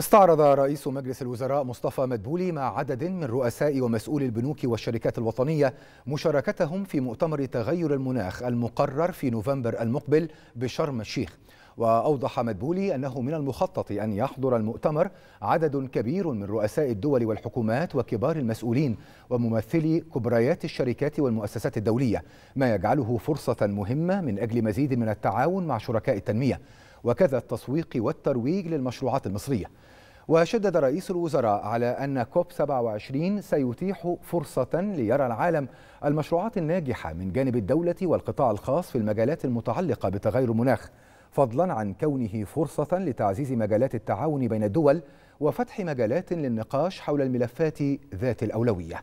استعرض رئيس مجلس الوزراء مصطفى مدبولي مع عدد من رؤساء ومسؤولي البنوك والشركات الوطنية مشاركتهم في مؤتمر تغير المناخ المقرر في نوفمبر المقبل بشرم الشيخ. وأوضح مدبولي أنه من المخطط أن يحضر المؤتمر عدد كبير من رؤساء الدول والحكومات وكبار المسؤولين وممثلي كبريات الشركات والمؤسسات الدولية ما يجعله فرصة مهمة من أجل مزيد من التعاون مع شركاء التنمية. وكذا التسويق والترويج للمشروعات المصرية. وشدد رئيس الوزراء على أن كوب 27 سيتيح فرصة ليرى العالم المشروعات الناجحة من جانب الدولة والقطاع الخاص في المجالات المتعلقة بتغير المناخ فضلا عن كونه فرصة لتعزيز مجالات التعاون بين الدول وفتح مجالات للنقاش حول الملفات ذات الأولوية.